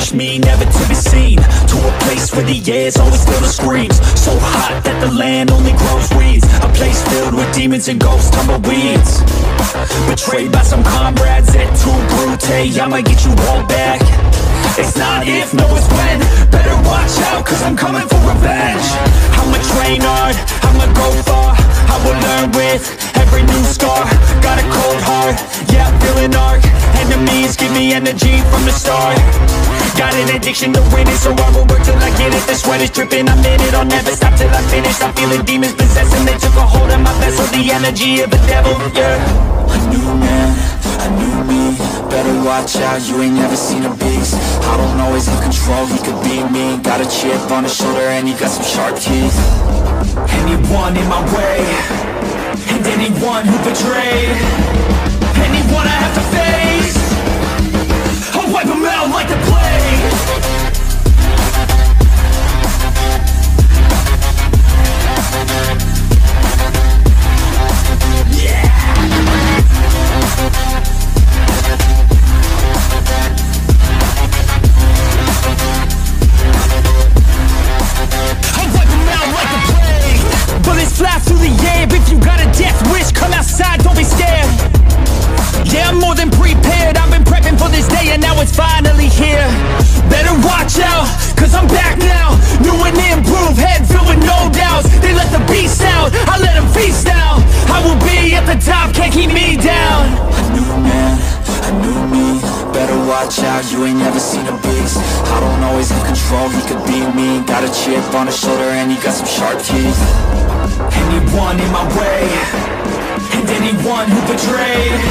punish me, never to be seen. To a place where the air's always filled with screams. So hot that the land only grows weeds. A place filled with demons and ghosts, tumbleweeds. Betrayed by some comrades et tu Brute I'ma get you all back. It's not if, no it's when. Better watch out, cause I'm coming for revenge. I'ma train hard, I'ma go far. I will learn with every new scar energy from the start. Got an addiction to winning So I will work till I get it. The sweat is dripping, I'm in it. I'll never stop till I finish. I'm feeling demons possessing They took a hold of my vessel. The energy of a devil, yeah. A new man, a new me Better watch out, you ain't never seen a beast. I don't always have control, he could be me. Got a chip on his shoulder and he got some sharp teeth. Anyone in my way And anyone who betrayed I let them feast now I will be at the top, can't keep me down. A new man, a new me. Better watch out, you ain't never seen a beast. I don't always have control, he could be me. Got a chip on his shoulder and he got some sharp teeth. Anyone in my way And anyone who betrayed